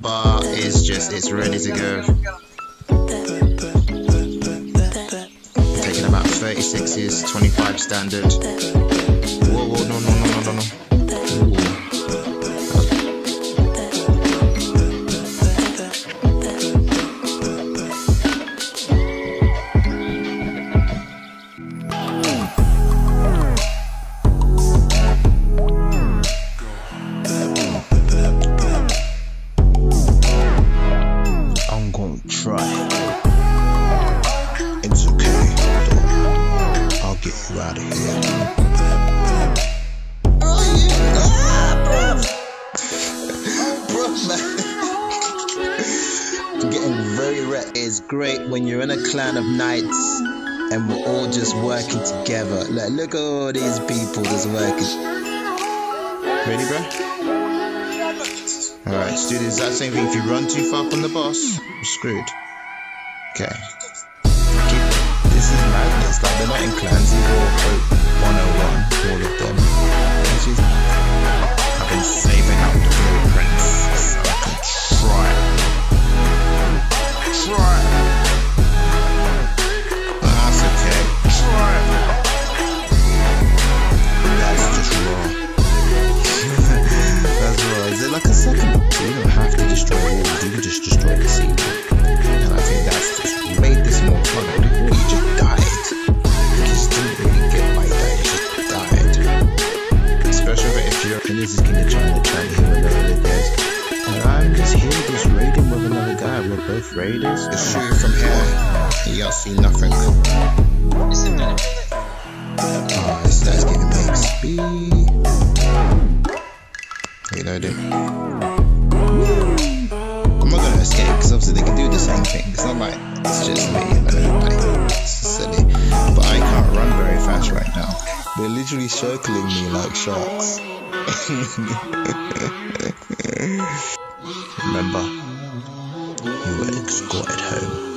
bar is just it's ready to go. Taking about 36s, 25 standard. Whoa, whoa, no, no, out of here. Yeah. Bro. bro, man. Getting very red is great when you're in a clan of knights and we're all just working together. Like, look at all these people that's working. Ready, bro? Alright, let's do the exact same thing. If you run too far from the boss, you're screwed. Okay. This is madness. Like, they're not in clans, like a second? So you don't have to destroy walls, you can just destroy the ceiling. And I think that's just made this more fun. You just died. You just didn't really get why you died, you just died. Especially if you're and this is King of China trying to heal another dead. And I'm just here just raiding with another guy. We're both raiders. It's true from here. y'all see nothing. Oh, this guy's giving me XP. Reloading. I'm not gonna escape because obviously they can do the same thing. It's not like it's just me it's silly. But I can't run very fast right now. They're literally circling me like sharks. Remember, you were escorted home.